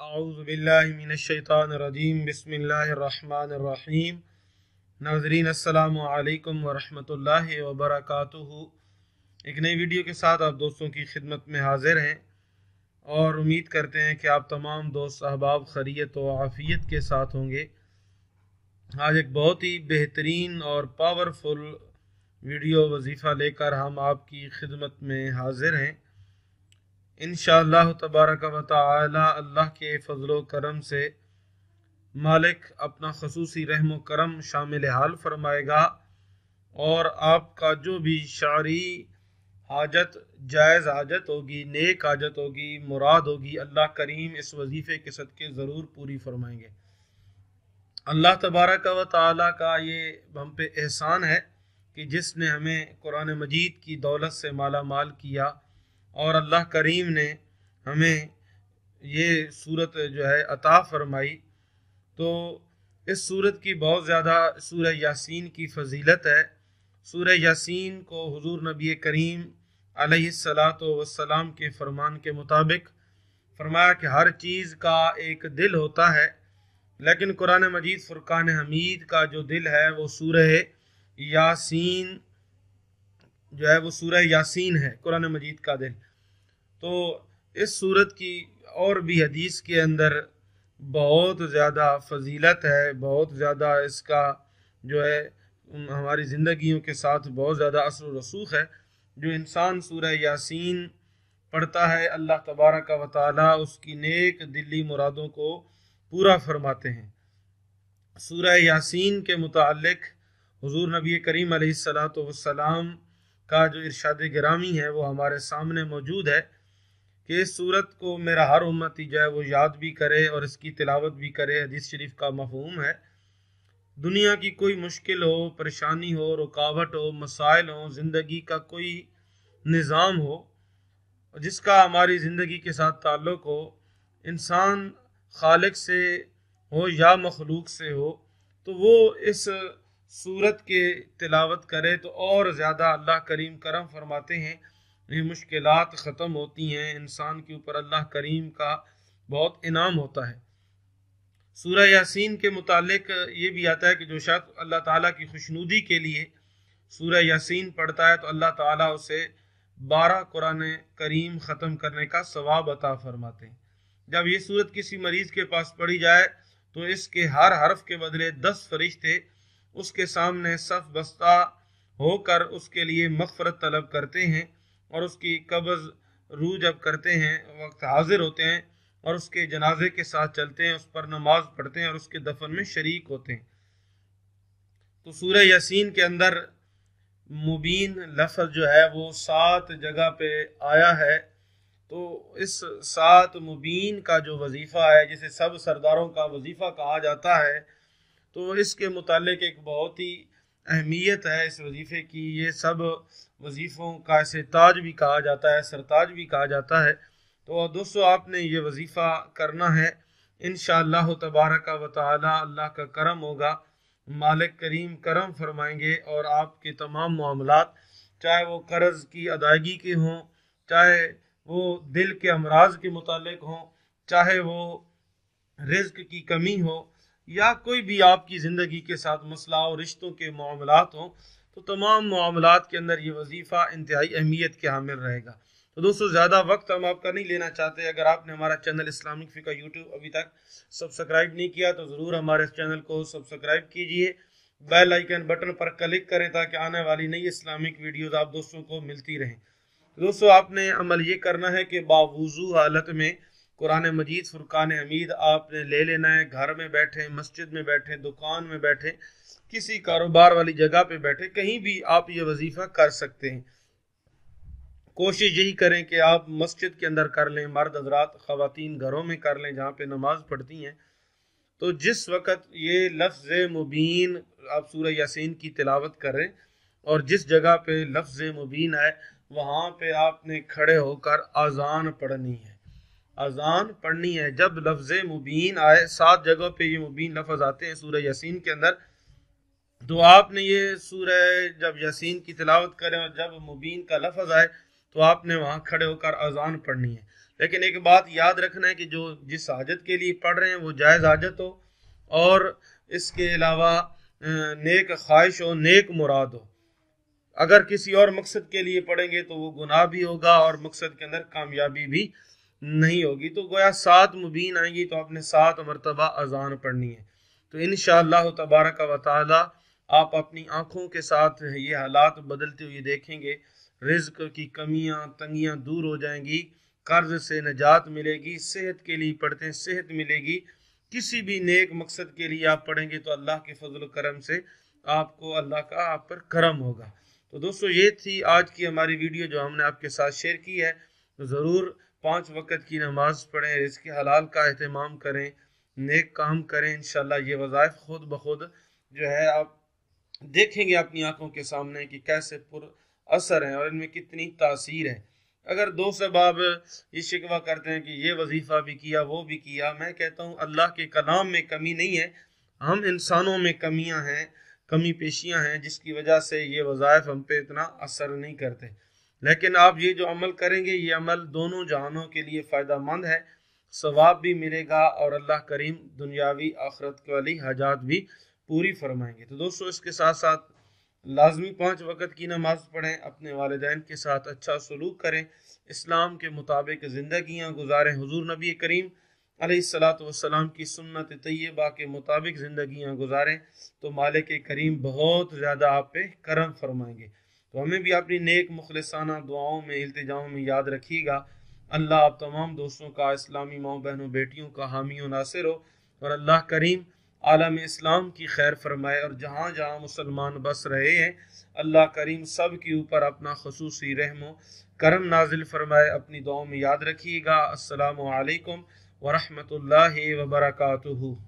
اعوذ باللہ من الشیطان الرجیم، بسم اللہ الرحمن الرحیم. ناظرین، السلام علیکم ورحمۃ اللہ وبرکاتہ. ایک نئی ویڈیو کے ساتھ آپ دوستوں کی خدمت میں حاضر ہیں اور امید کرتے ہیں کہ آپ تمام دوست احباب خریت و عافیت کے ساتھ ہوں گے۔ آج ایک بہت ہی بہترین اور پاورفل ویڈیو وظیفہ لے کر ہم آپ کی خدمت میں حاضر ہیں۔ انشاءاللہ تبارک و تعالی اللہ کے فضل و کرم سے مالک اپنا خصوصی رحم و کرم شامل حال فرمائے گا اور آپ کا جو بھی شعری حاجت، جائز حاجت ہوگی، نیک حاجت ہوگی، مراد ہوگی، اللہ کریم اس وظیفے کے صدقے ضرور پوری فرمائیں گے۔ اللہ تبارک و تعالی کا یہ ہم پہ احسان ہے کہ جس نے ہمیں قرآن مجید کی دولت سے مالا مال کیا اور اللہ کریم نے ہمیں یہ صورت جو ہے عطا فرمائی۔ تو اس صورت کی بہت زیادہ سورہ یاسین کی فضیلت ہے۔ سورہ یاسین کو حضور نبی کریم علیہ السلاۃ وسلام کے فرمان کے مطابق فرمایا کہ ہر چیز کا ایک دل ہوتا ہے، لیکن قرآن مجید فرقان حمید کا جو دل ہے وہ سورہ یاسین جو ہے وہ سورہ یاسین ہے، قرآن مجید کا دل۔ تو اس صورت کی اور بھی حدیث کے اندر بہت زیادہ فضیلت ہے، بہت زیادہ اس کا جو ہے ہماری زندگیوں کے ساتھ بہت زیادہ اثر و رسوخ ہے۔ جو انسان سورہ یاسین پڑھتا ہے، اللہ تبارک و تعالی اس کی نیک دلی مرادوں کو پورا فرماتے ہیں۔ سورہ یاسین کے متعلق حضور نبی کریم علیہ السلاۃ والسلام کا جو ارشاد گرامی ہے، وہ ہمارے سامنے موجود ہے۔ کہ اس صورت کو میرا ہر امتی جو ہے وہ یاد بھی کرے اور اس کی تلاوت بھی کرے، حدیث شریف کا مفہوم ہے۔ دنیا کی کوئی مشکل ہو، پریشانی ہو، رکاوٹ ہو، مسائل ہو زندگی کا کوئی نظام ہو جس کا ہماری زندگی کے ساتھ تعلق ہو، انسان خالق سے ہو یا مخلوق سے ہو، تو وہ اس صورت کے تلاوت کرے تو اور زیادہ اللہ کریم کرم فرماتے ہیں۔ یہ مشکلات ختم ہوتی ہیں، انسان کے اوپر اللہ کریم کا بہت انعام ہوتا ہے۔ سورہ یاسین کے متعلق یہ بھی آتا ہے کہ جو شخص اللہ تعالیٰ کی خوشنودی کے لیے سورہ یاسین پڑھتا ہے، تو اللہ تعالیٰ اسے بارہ قرآن کریم ختم کرنے کا ثواب عطا فرماتے ہیں۔ جب یہ صورت کسی مریض کے پاس پڑھی جائے، تو اس کے ہر حرف کے بدلے دس فرشتے اس کے سامنے صف بستہ ہو کر اس کے لیے مغفرت طلب کرتے ہیں۔ اور اس کی قبض روح جب کرتے ہیں، وقت حاضر ہوتے ہیں اور اس کے جنازے کے ساتھ چلتے ہیں، اس پر نماز پڑھتے ہیں اور اس کے دفن میں شریک ہوتے ہیں۔ تو سورہ یاسین کے اندر مبین لفظ جو ہے، وہ سات جگہ پہ آیا ہے۔ تو اس سات مبین کا جو وظیفہ ہے، جسے سب سرداروں کا وظیفہ کہا جاتا ہے، تو اس کے متعلق ایک بہت ہی اہمیت ہے اس وظیفے کی۔ یہ سب وظیفوں کا ایسے تاج بھی کہا جاتا ہے، سرتاج بھی کہا جاتا ہے۔ تو دوستو، آپ نے یہ وظیفہ کرنا ہے۔ انشاءاللہ اللہ تبارک و تعالی اللہ کا کرم ہوگا۔ مالک کریم کرم فرمائیں گے اور آپ کے تمام معاملات، چاہے وہ قرض کی ادائیگی کے ہوں، چاہے وہ دل کے امراض کے متعلق ہوں، چاہے وہ رزق کی کمی ہو یا کوئی بھی آپ کی زندگی کے ساتھ مسئلہ اور رشتوں کے معاملات ہوں، تو تمام معاملات کے اندر یہ وظیفہ انتہائی اہمیت کے حامل رہے گا۔ تو دوستو، زیادہ وقت ہم آپ کا نہیں لینا چاہتے۔ اگر آپ نے ہمارا چینل اسلامک فقہ یوٹیوب ابھی تک سبسکرائب نہیں کیا، تو ضرور ہمارے اس چینل کو سبسکرائب کیجیے۔ بیل آئیکن بٹن پر کلک کریں تاکہ آنے والی نئی اسلامک ویڈیوز آپ دوستوں کو ملتی رہیں۔ دوستو، آپ نے عمل یہ کرنا ہے کہ باوضو حالت میں قرآن مجید، فرقان حمید، آپ نے لے لینا ہے، گھر میں بیٹھے، مسجد میں بیٹھے، دکان میں بیٹھے، کسی کاروبار والی جگہ پہ بیٹھے، کہیں بھی آپ یہ وظیفہ کر سکتے ہیں۔ کوشش یہی کریں کہ آپ مسجد کے اندر کر لیں، مرد حضرات، خواتین گھروں میں کر لیں جہاں پہ نماز پڑھتی ہیں۔ تو جس وقت یہ لفظ مبین، آپ سورہ یاسین کی تلاوت کریں اور جس جگہ پہ لفظ مبین ہے وہاں پہ آپ نے کھڑے ہو کر آزان پڑھنی ہے۔ اذان پڑھنی ہے۔ جب لفظ مبین آئے، سات جگہ پہ یہ مبین لفظ آتے ہیں سورہ یاسین کے اندر۔ تو آپ نے یہ سورہ جب یاسین کی تلاوت کریں اور جب مبین کا لفظ آئے، تو آپ نے وہاں کھڑے ہو کر اذان پڑھنی ہے۔ لیکن ایک بات یاد رکھنا ہے کہ جو جس حاجت کے لیے پڑھ رہے ہیں، وہ جائز حاجت ہو۔ اور اس کے علاوہ نیک خواہش ہو، نیک مراد ہو۔ اگر کسی اور مقصد کے لیے پڑھیں گے تو وہ گناہ بھی ہوگا اور مقصد کے اندر کامیابی بھی نہیں ہوگی تو گویا سات مبین آئیں گی تو آپ نے سات مرتبہ اذان پڑھنی ہے۔ تو انشاءاللہ تبارک و تعالی آپ اپنی آنکھوں کے ساتھ یہ حالات بدلتے ہوئے دیکھیں گے۔ رزق کی کمیاں، تنگیاں دور ہو جائیں گی۔ قرض سے نجات ملے گی، صحت کے لیے پڑھتے ہیں، صحت ملے گی۔ کسی بھی نیک مقصد کے لیے آپ پڑھیں گے تو اللہ کے فضل و کرم سے آپ کو اللہ کا آپ پر کرم ہوگا۔ تو دوستو، یہ تھی آج کی ہماری ویڈیو جو ہم نے آپ کے ساتھ شیئر کی ہے۔ ضرور پانچ وقت کی نماز پڑھیں رزق حلال کا اہتمام کریں، نیک کام کریں، انشاءاللہ یہ وظائف خود بخود جو ہے، آپ دیکھیں گے اپنی آنکھوں کے سامنے کہ کیسے پر اثر ہیں اور ان میں کتنی تاثیر ہے اگر دو سباب یہ شکوہ کرتے ہیں کہ یہ وظیفہ بھی کیا، وہ بھی کیا، میں کہتا ہوں اللہ کے کلام میں کمی نہیں ہے۔ ہم انسانوں میں کمیاں ہیں، کمی پیشیاں ہیں، جس کی وجہ سے یہ وظائف ہم پہ اتنا اثر نہیں کرتے۔ لیکن آپ یہ جو عمل کریں گے، یہ عمل دونوں جہانوں کے لیے فائدہ مند ہے۔ ثواب بھی ملے گا اور اللہ کریم دنیاوی، آخرت والی حاجات بھی پوری فرمائیں گے۔ تو دوستو، اس کے ساتھ ساتھ لازمی پانچ وقت کی نماز پڑھیں، اپنے والدین کے ساتھ اچھا سلوک کریں، اسلام کے مطابق زندگیاں گزاریں۔ حضور نبی کریم علیہ السلاۃ والسلام کی سنت طیبہ کے مطابق زندگیاں گزاریں تو مالک کریم بہت زیادہ آپ پہ کرم فرمائیں گے۔ تو ہمیں بھی اپنی نیک مخلصانہ دعاؤں میں، التجاؤں میں یاد رکھیے گا۔ اللہ آپ تمام دوستوں کا، اسلامی ماؤں بہنوں، بیٹیوں کا حامی و ناصر ہو اور اللہ کریم عالم اسلام کی خیر فرمائے اور جہاں جہاں مسلمان بس رہے ہیں، اللہ کریم سب کے اوپر اپنا خصوصی رحم و کرم نازل فرمائے۔ اپنی دعاؤں میں یاد رکھیے گا۔ السلام علیکم ورحمۃ اللہ وبرکاتہ۔